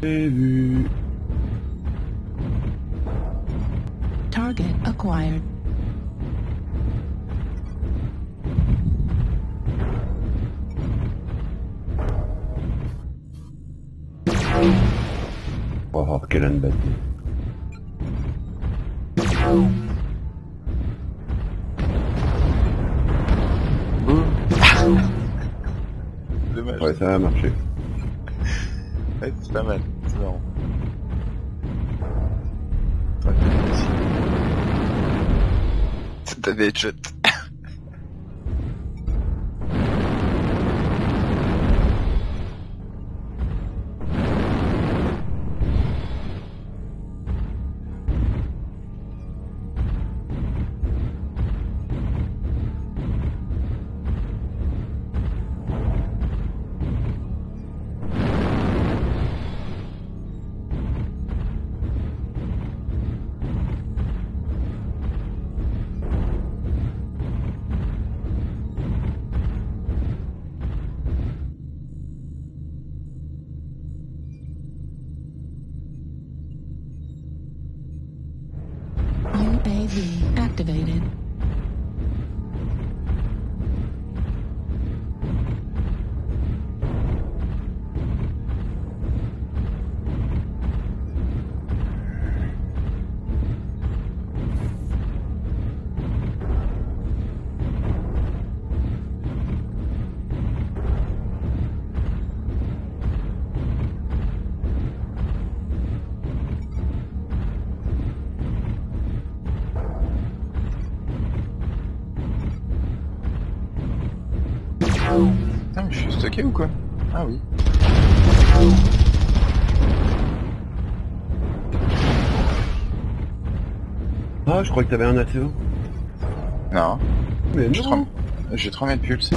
J'ai vu. Target acquired. Oh, quel âne battu. Dommage. Ouais, ça a marché. Ouais, c'est pas mal. C'est marrant. Ouais. T'as des headshots. Activated. Stocké ou quoi Ah oui. Ah, je crois que t'avais un ACO. Non. Mais J'ai non. 3... J'ai 3 mètres pulse.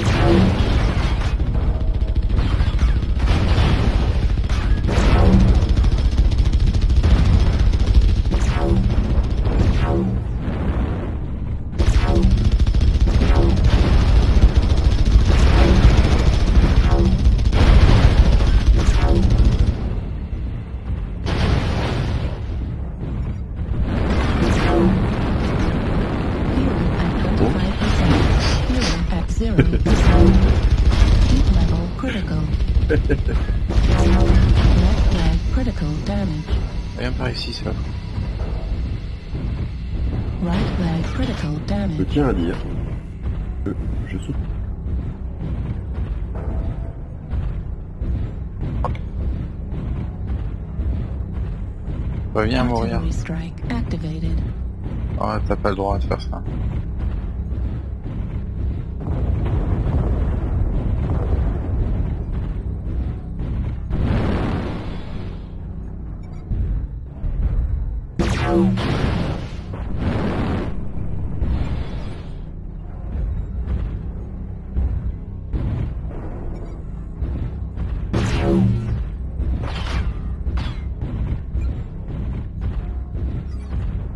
Mourir. Artillery strike activated. Ah, t'as pas le droit de faire ça.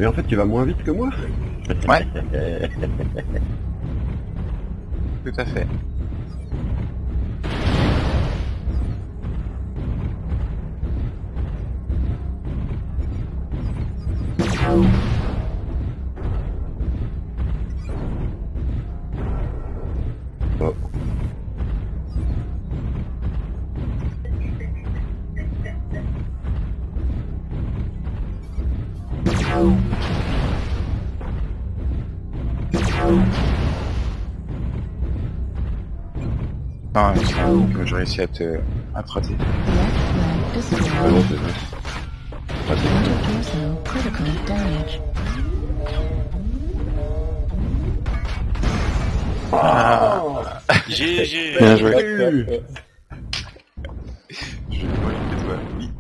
Mais en fait, tu vas moins vite que moi. Ouais. Tout à fait. Que je réussis à te attraper. Flag Ah. Ah. GG Bien joué. Je.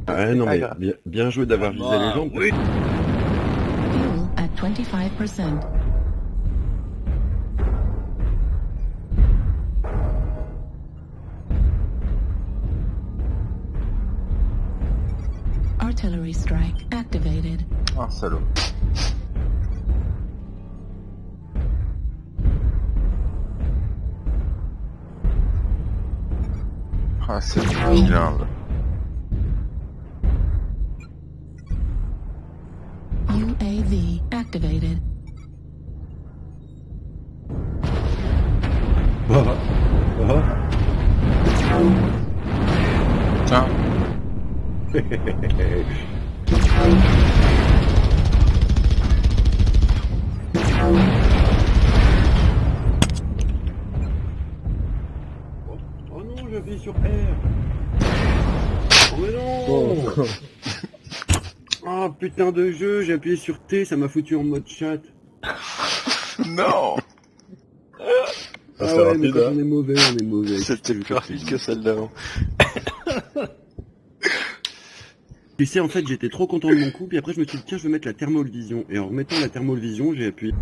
Ah non, Pas mais bien, bien joué d'avoir visé les jambes. Oui. Artillery strike activated. Ah, salut. Ah, c'est vilain. UAV activated. Baba. Baba. Oh non, j'appuie sur R. Oh mais non Ah putain de jeu, j'ai appuyé sur T, ça m'a foutu en mode chat. non Ah, c'est ouais, rapide, mais quand hein. on est mauvais, on est mauvais. C'était plus rapide que celle d'avant. Tu sais, en fait, j'étais trop content de mon coup, puis après je me suis dit, tiens, je vais mettre la thermal vision. Et en remettant la thermal vision, j'ai appuyé.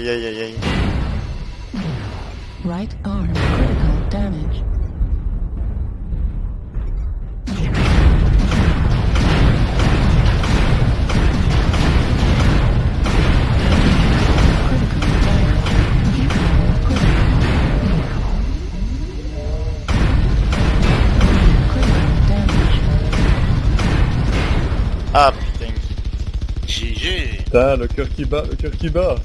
Aïe aïe aïe aïe aïe. Right arm critical damage. Critical damage. Critical damage. Ah putain. GG Putain, le cœur qui bat, le cœur qui bat.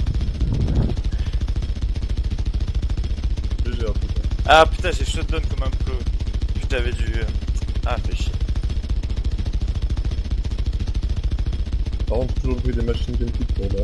Ah putain, j'ai shutdown comme un pro. Je t'avais dû... euh, Ah, fais chier. Par contre, toujours le bruit des machines qui quittent pour là.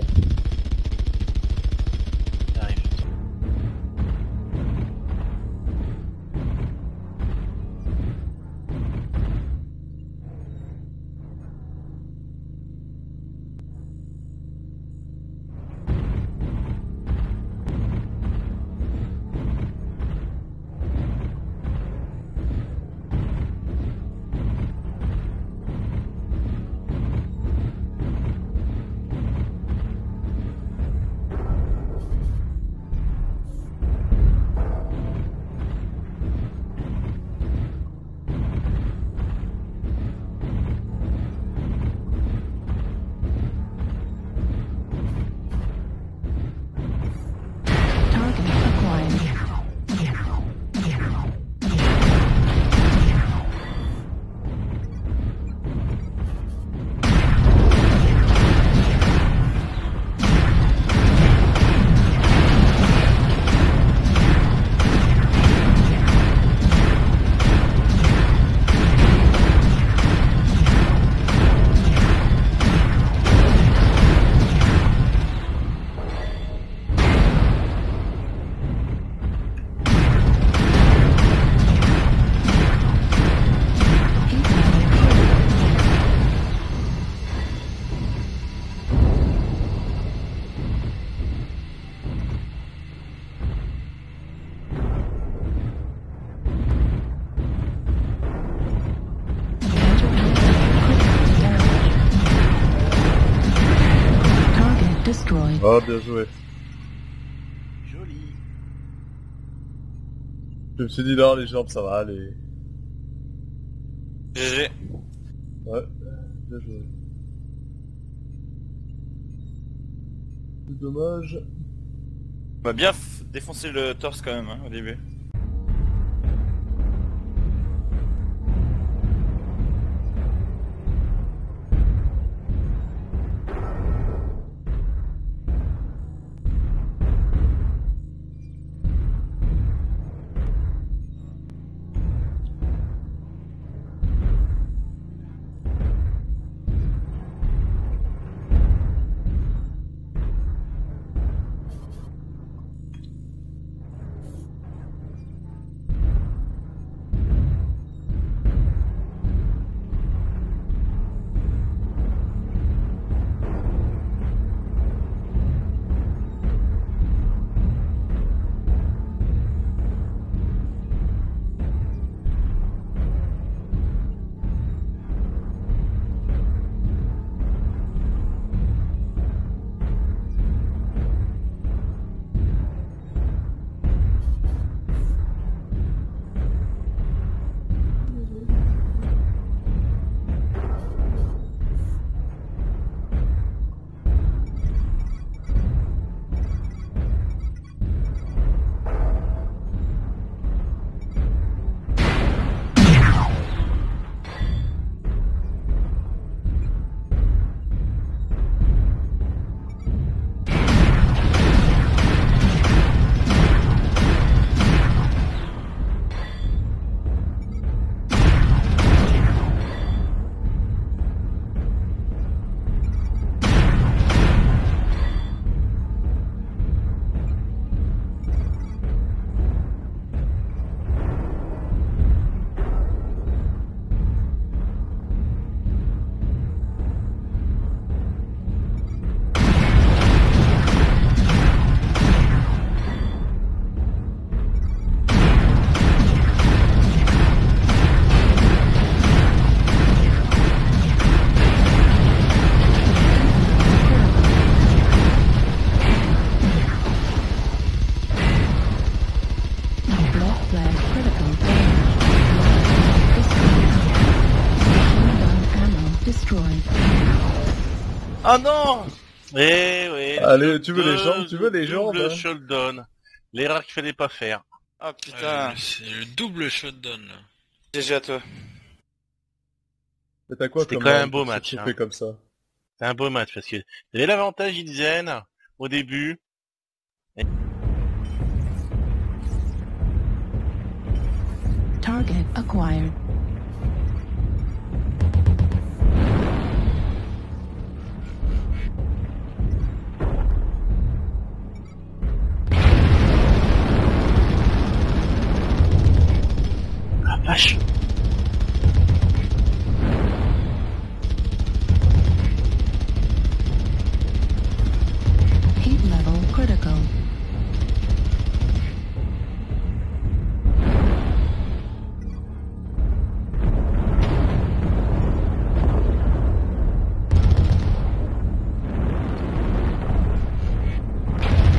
Ah, bien joué. Joli. Je me suis dit, non, les jambes, ça va aller. GG. Ouais, bien joué. C'est dommage. On m'a bien défoncé le torse quand même, hein, au début. Ah non Eh oui. Allez, tu veux les jambes, tu veux les jambes, Double hein. L'erreur qu'il fallait pas faire. Ah putain. Euh, c'est le double shotdown là. GG à toi. Mais t'as quoi C'était comme quand même un beau match, hein. comme ça C'est un beau match parce que t'avais l'avantage Ilzen au début. Target acquired. Vache. Heat level critical.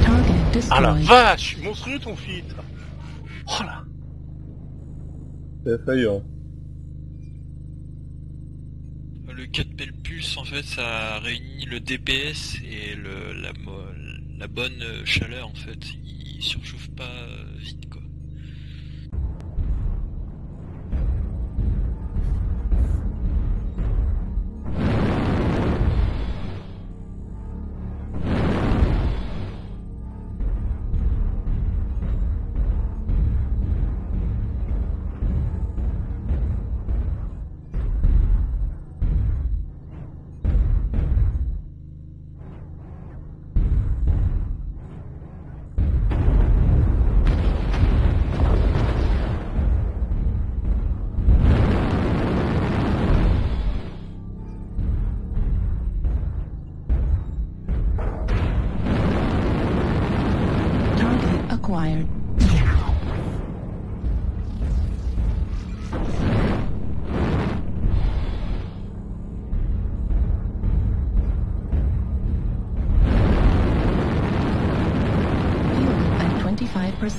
Target Ah la vache Monstrueux ton filtre Oh là C'est effrayant. Le 4 pelle puce en fait ça réunit le DPS et le, la, la bonne chaleur en fait. Il surchauffe pas vite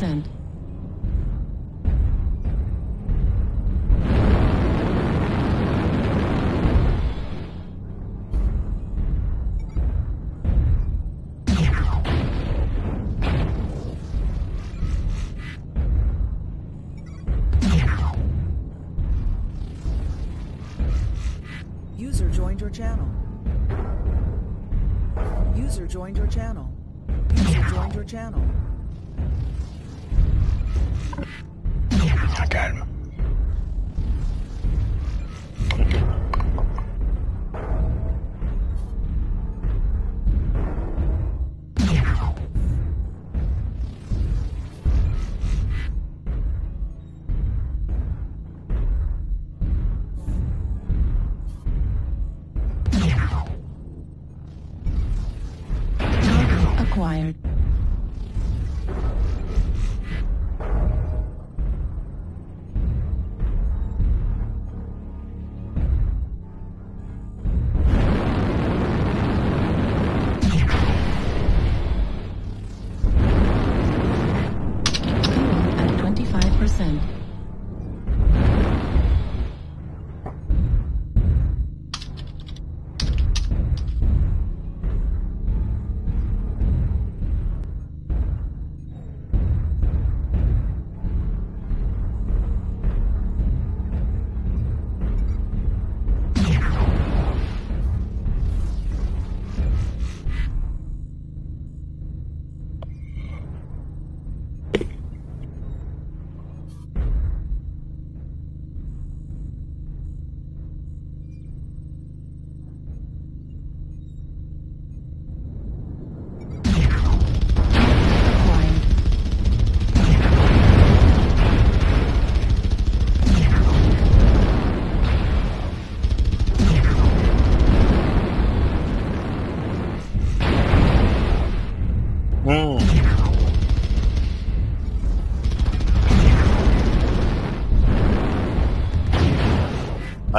descent. User joined your channel. User joined your channel. User joined your channel. Un calme.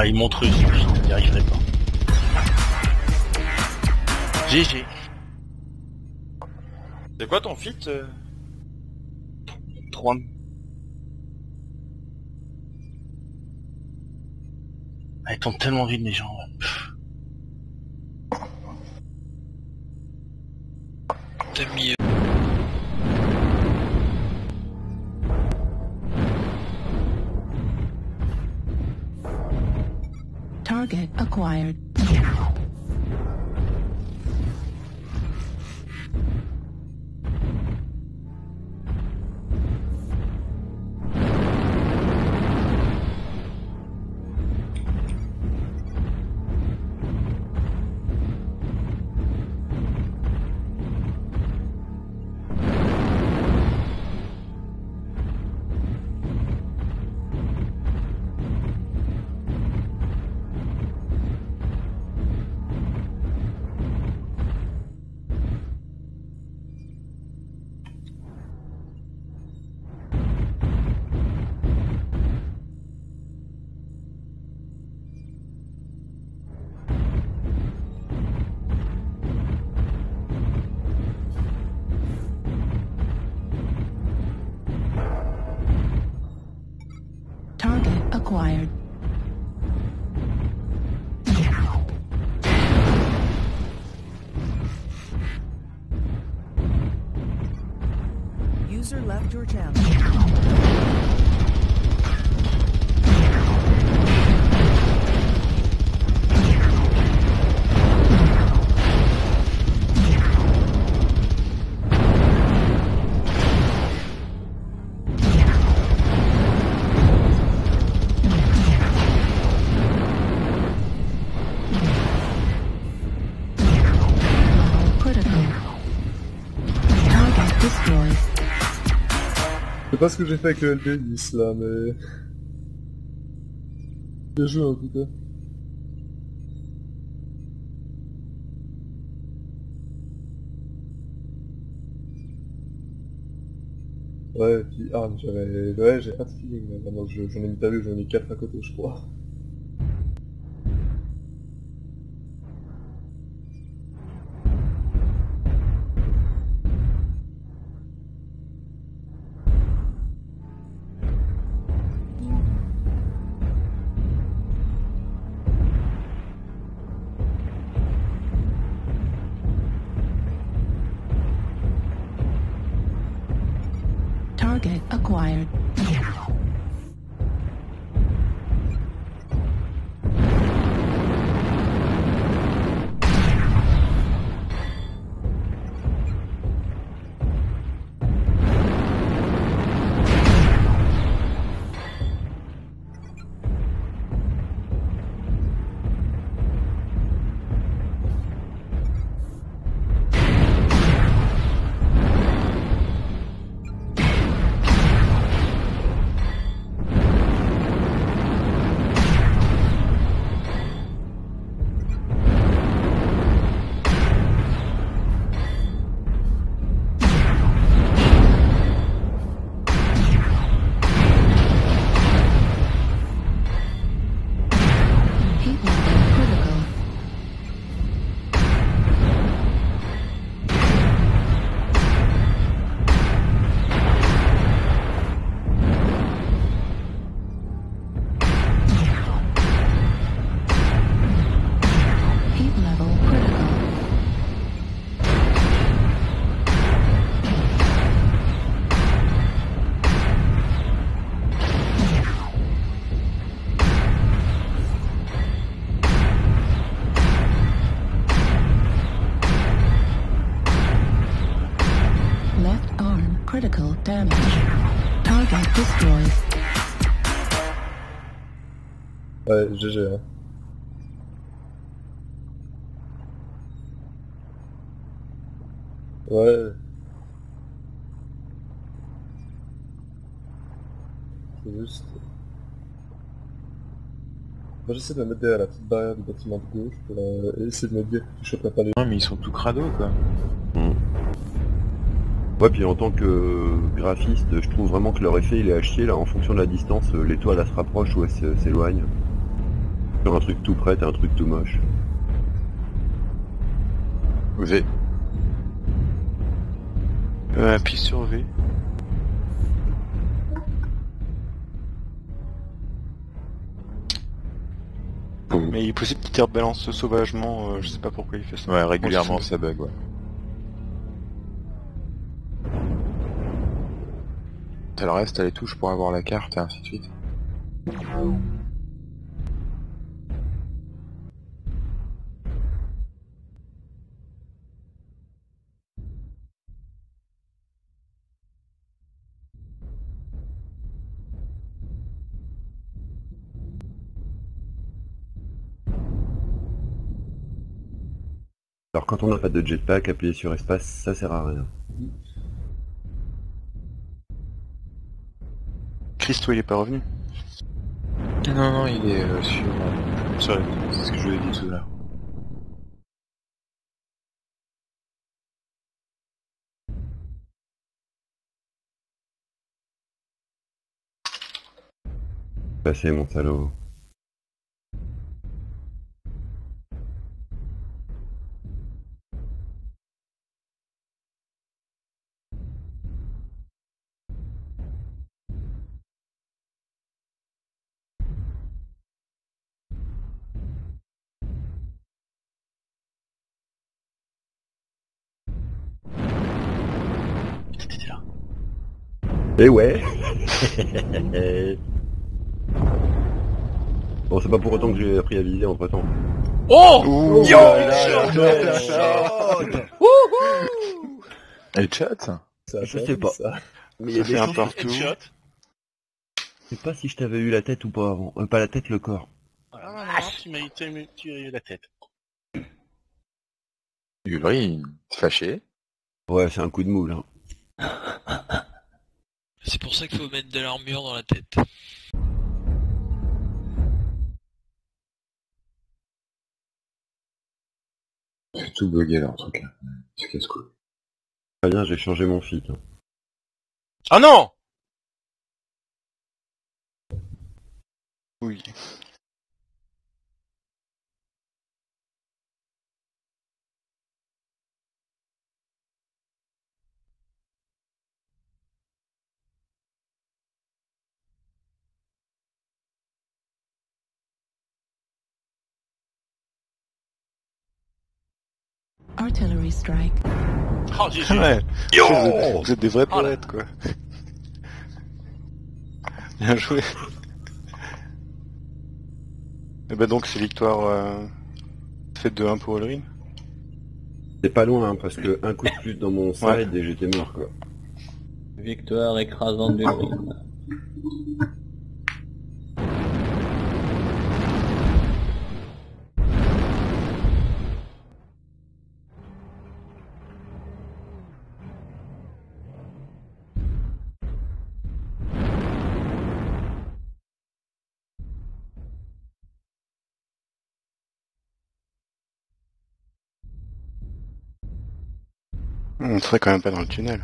Il montre celui j'y arriverai pas. GG. C'est quoi ton fit euh 3. Ah, ils tombent tellement vite les gens. ouais. Left your channel. Pas ce que j'ai fait avec le LD10 là, mais... Bien joué en tout cas. Ouais, puis Arne, j'avais... Ouais, j'ai pas de feeling là, j'en ai mis, t'as vu, j'en ai mis 4 à côté, je crois. Acquired. Ouais, GG. Ouais. C'est juste... Moi j'essaie de me mettre derrière la petite barrière du bâtiment de gauche pour euh, essayer de me dire que tu chopes pas les... Ouais, mais ils sont tout crado, quoi. Ouais, puis en tant que graphiste, je trouve vraiment que leur effet il est à chier là, en fonction de la distance, euh, l'étoile elle se rapproche ou elle s'éloigne. Sur un truc tout près, t'as un truc tout moche. V. Euh, appuie sur V. Mais il est possible qu'il balance sauvagement, euh, je sais pas pourquoi il fait ça. Ouais, régulièrement ça bug, ouais. Ça le reste à les touches pour avoir la carte et ainsi de suite. Quand on n'a pas de jetpack, appuyer sur espace, ça sert à rien. Christo il est pas revenu? Non, non, il est euh, sur... euh, sur la- C'est ce que je lui ai dit tout à l'heure. Passez mon salaud. Eh ouais Bon, c'est pas pour autant que j'ai appris à viser entre temps. Oh Yo chat Ça a Je sais pas. Ça. Mais il y a des fait un chances- partout. Headshot. Je sais pas si je t'avais eu la tête ou pas avant. Euh, pas la tête, le corps. Ah, non, non, tu m'as eu, tu m'as eu- tu as eu la tête. Ulrich, fâché. Ouais, c'est un coup de moule. Hein. C'est pour ça qu'il faut mettre de l'armure dans la tête. C'est tout bugué là en tout cas. C'est casse-couille. Très bien, j'ai changé mon feat. hein. Ah non Oui. Artillery strike. Oh, Ouais. Yo vous, êtes, vous êtes des vrais Oh poètes quoi. Bien joué. Et ben donc c'est victoire euh, faite de 1 pour Ulrich. C'est pas loin, hein, parce que un coup de plus dans mon side et j'étais mort, quoi. Victoire écrasante du Quand même pas dans le tunnel.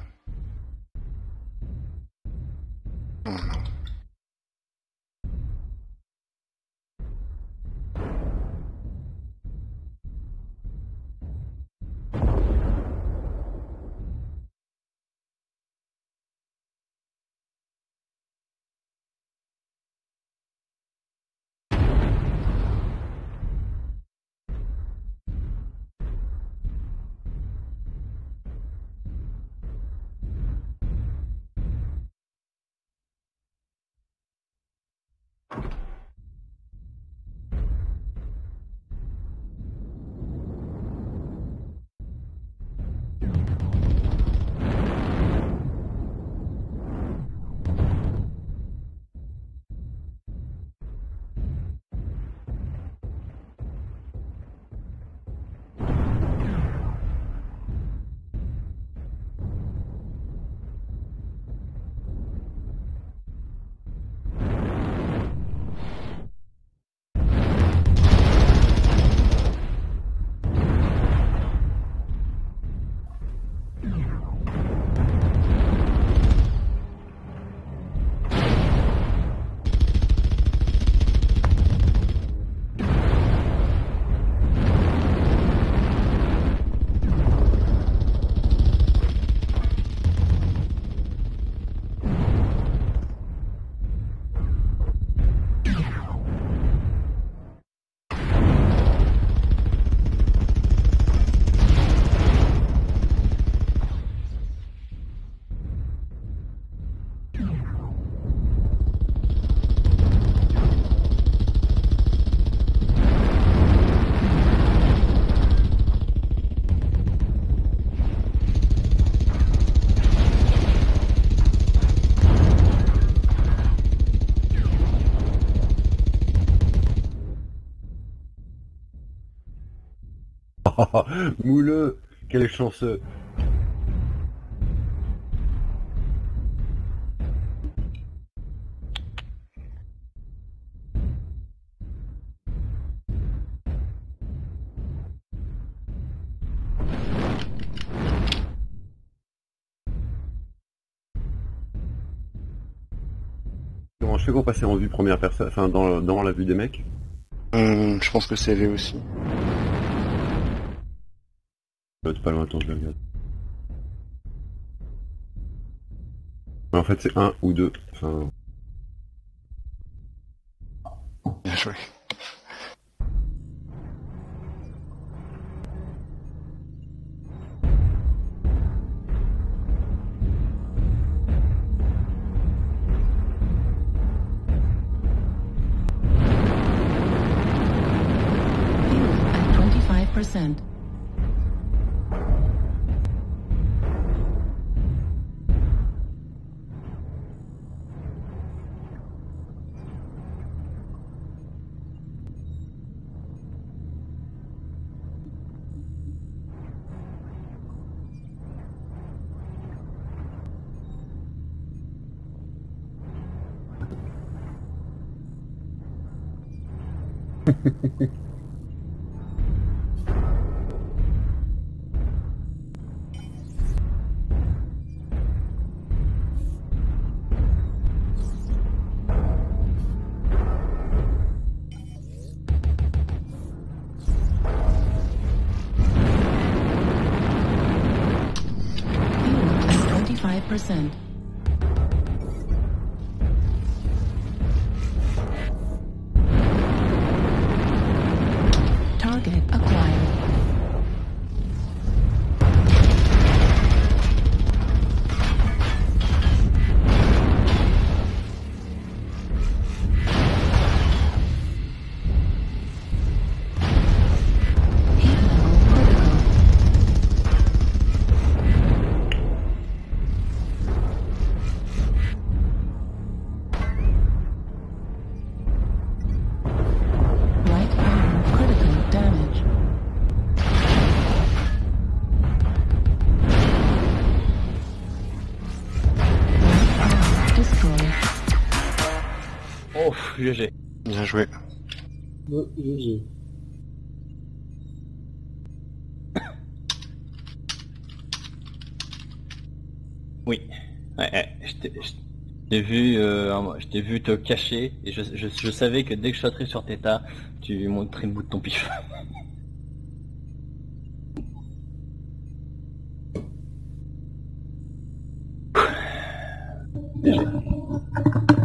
Mouleux Quel chanceux je fais pour passer en vue première personne, enfin dans, la vue des mecs Hum, je pense que c'est V aussi. T'es pas loin, attends, je. Mais en fait c'est un ou deux, enfin... Bien joué. Fuel GG. Bien joué. GG. Oui. Ouais, ouais, je t'ai- vu, euh, un- je t'ai vu te cacher et je, je, je savais que dès que je sauterais sur tes tas, tu montrais le bout de ton pif. GG.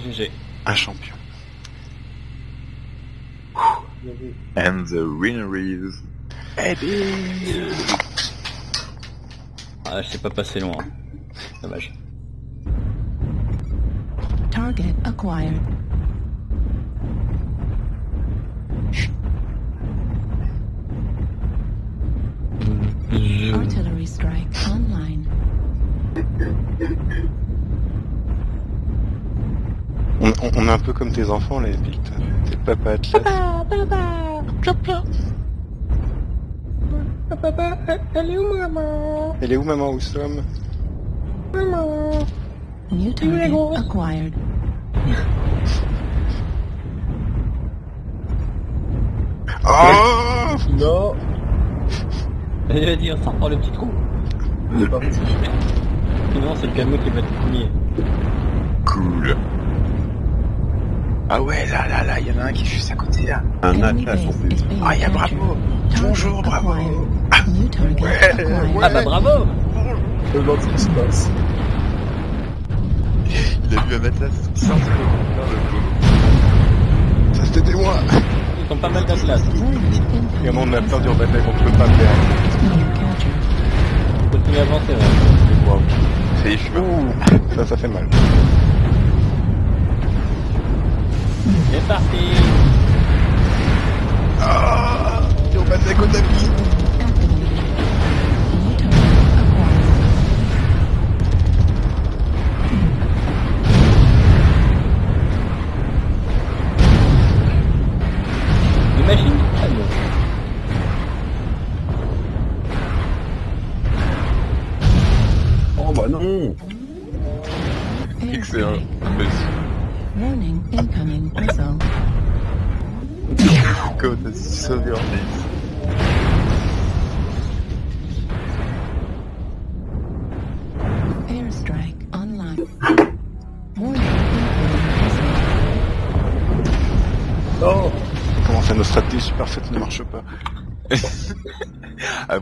GG. Un champion. And the winner is... Eddie Ah, je sais pas passé loin. Dommage. Target acquired. Artillery strike online on- on est un peu comme tes enfants, les Pict. T'es papa Atlas. Papa, elle est où maman? Elle est où maman Où sommes Maman New target acquired. Oh Non Elle a dit on sort par le petit trou. C'est parti. Sinon c'est le camion qui va te premier. Cool. Ah ouais, là, là, là, il y en a un qui est juste à côté, là. Un atlas en plus. Ah, il y a. Bravo Bonjour, Bravo Ouais, acquired. Ah bah bravo Je vois ce qui se passe. Il a vu un Atlas sans le Ça c'était moi Ils sont pas mal d'atlas. Et on a plein d'urban Mech, on peut pas perdre. Player captured. Continue à avancer, ouais. Wow. Ça y est, je suis mort. Ça, ça fait mal. C'est parti Ah Urban Mech au tapis Activated.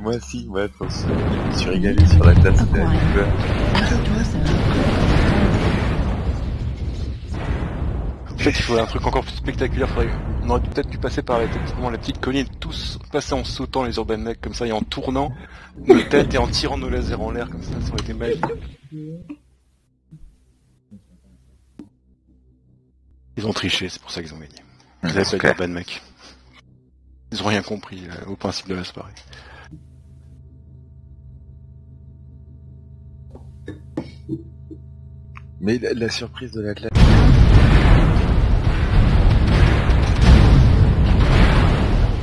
Moi si, ouais, faut se... je me suis régalé sur la place de la. En fait, il faudrait un truc encore plus spectaculaire. Faudrait... On aurait peut-être dû passer par effectivement la petite colline, tous passer en sautant les urban mecs comme ça et en tournant nos têtes et en tirant nos lasers en l'air comme ça, ça aurait été magique. Ils ont triché, c'est pour ça qu'ils ont gagné. Ils avaient pas d'urban mec. Ils ont rien compris euh, au principe de la soirée. Mais la, la surprise de l'athlète.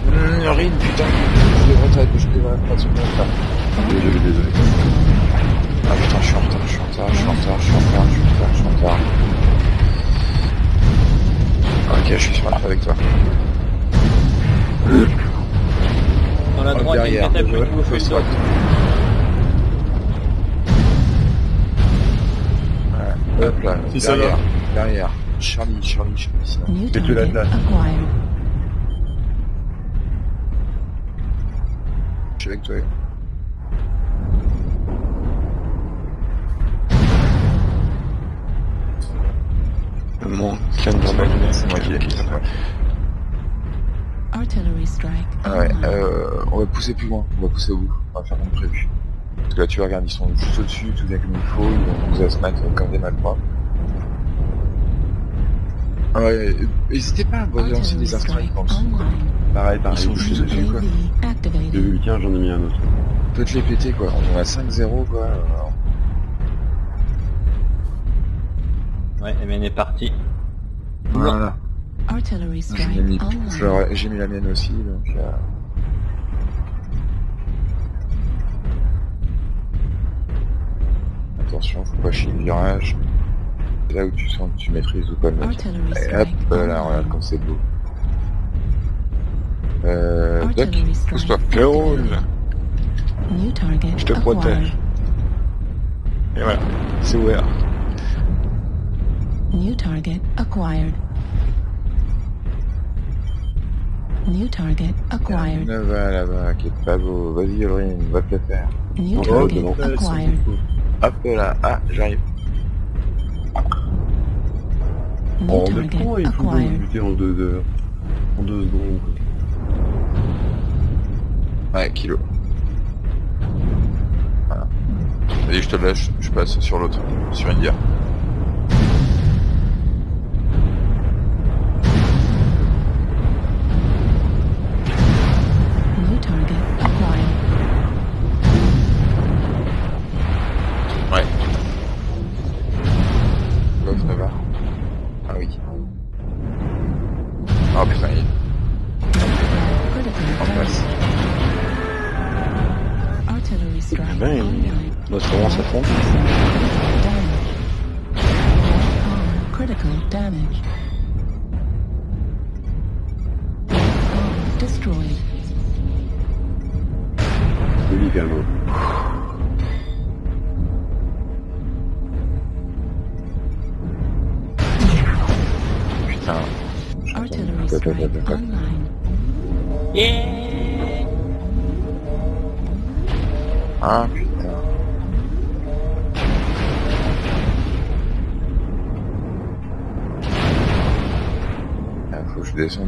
Mmh, Rin, putain, je devrais t'arrêter, je devrais pas se mettre Désolé, désolé. Ah putain, je suis en retard, je suis en retard, je suis en retard, je suis en retard, je suis en retard, je suis en retard. Ok, je suis sur la avec toi. Dans la droite, il y a derrière, une droite. Hop là, Si ça derrière, derrière. Charlie, Charlie, Charlie, Fais-tu target l'atlas. Je suis avec toi. Mon clan normal, c'est moi qui l'ai mis. Artillery strike Ah ouais, euh, on va pousser plus loin, on va pousser au bout, on va faire comme prévu. Parce que là, tu vois, regarde, ils sont juste au-dessus, tout bien comme il faut, ils vont nous se mettre comme des malpropres. Ah ouais, n'hésitez pas à lancer Artillery des astrales, je pense. online. Pareil, Ils pareil. sont juste dessus, quoi. Le j'en ai mis un autre. Peut te les péter, quoi. On a 5-0, quoi. Alors, Ouais, et bien est parti. Voilà. J'ai mis, mis la mienne aussi, donc... euh, Attention, faut pas chier le virage. C'est là où tu sens que tu maîtrises ou pas le mec. Artillery Et hop, là, regarde comme c'est beau. Euh, Doc, Artillery strike pousse-toi. target Je te acquired. protège. Et voilà, c'est ouvert. New target acquired. New target acquired. Là-bas, là-bas, qui est pas beau. Vas-y, Ulrine, va te le faire. New Oh, target acquired. Hop là, ah, j'arrive. Oh, mais comment il faut nous acquired. buter en deux heures En deux secondes. Ouais, kilo. Voilà. Vas-y, je te lâche, je passe sur l'autre, sur India. New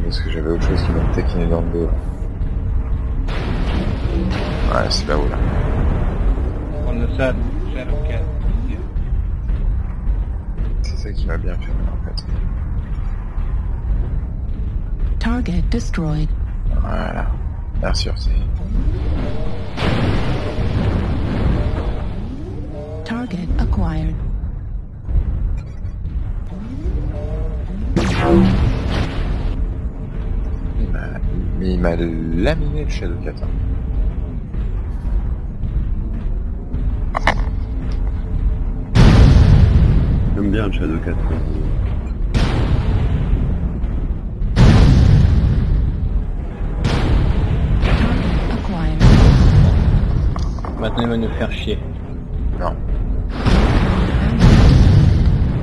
parce que j'avais autre chose qui m'a taquiné dans le dos. Ouais, c'est là-haut là. On the side, Shadow Cat. C'est ça qui m'a bien fait mal en fait. Target destroyed. Voilà. Merci Orsi. Target acquired. Mais il m'a laminé le Shadow Cat. hein. J'aime bien le Shadow 4. Target acquired. Maintenant il va nous faire chier. Non,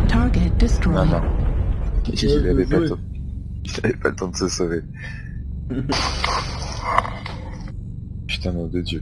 Target non, destroyed. non. Il Ouais, avait pas ouais. le temps. Il avait pas le temps de se sauver. Putain, nom de Dieu.